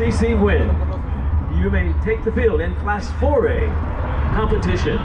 CC win. You may take the field in Class 4A competition.